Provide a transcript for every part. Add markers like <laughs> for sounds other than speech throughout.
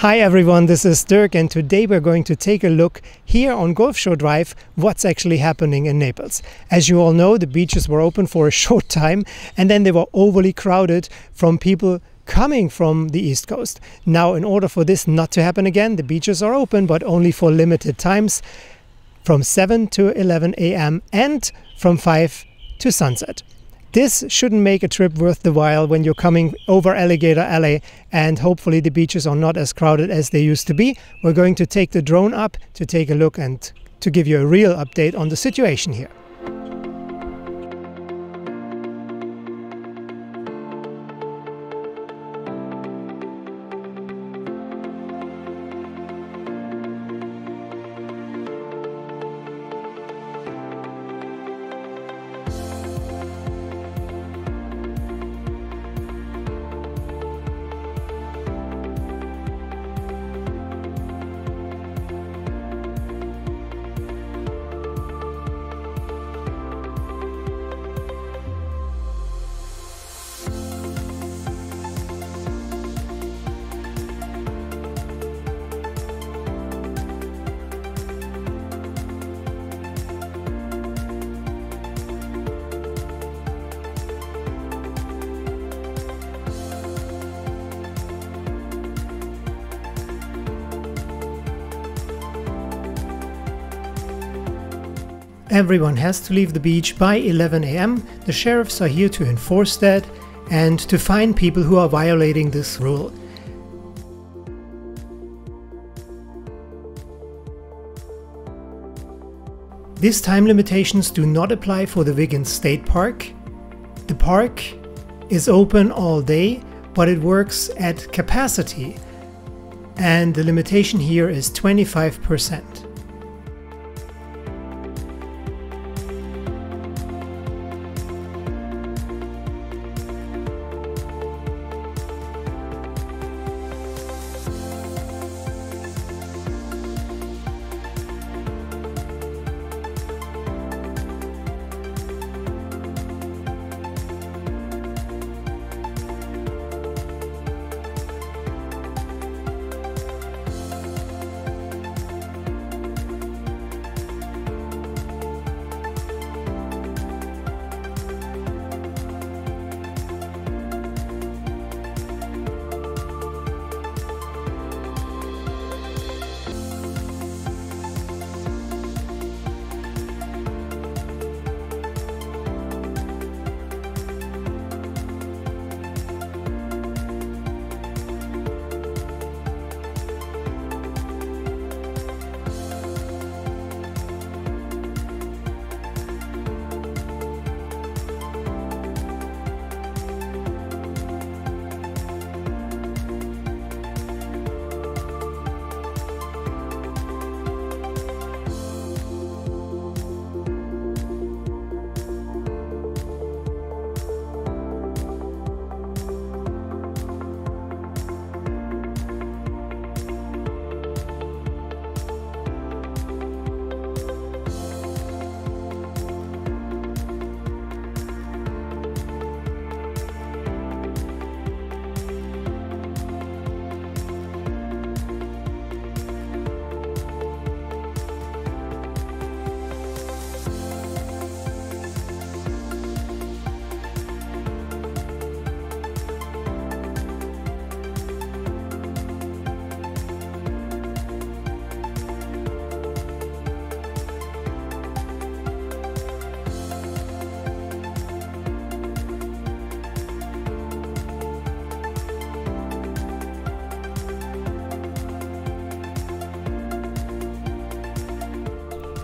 Hi everyone, this is Dirk and today we're going to take a look here on Gulf Shore Drive what's actually happening in Naples. As you all know, the beaches were open for a <laughs> short time and then they were overly crowded from people coming from the East Coast. Now, in order for this not to happen again, the beaches are open but only for limited times from 7 to 11 a.m. and from 5 to sunset. This shouldn't make a trip worth the while when you're coming over Alligator Alley and hopefully the beaches are not as crowded as they used to be. We're going to take the drone up to take a look and to give you a real update on the situation here. Everyone has to leave the beach by 11 am. The sheriffs are here to enforce that and to find people who are violating this rule. These time limitations do not apply for the Wiggins State Park. The park is open all day, but it works at capacity, and the limitation here is 25%.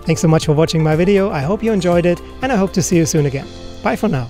Thanks so much for watching my video. I hope you enjoyed it and I hope to see you soon again. Bye for now.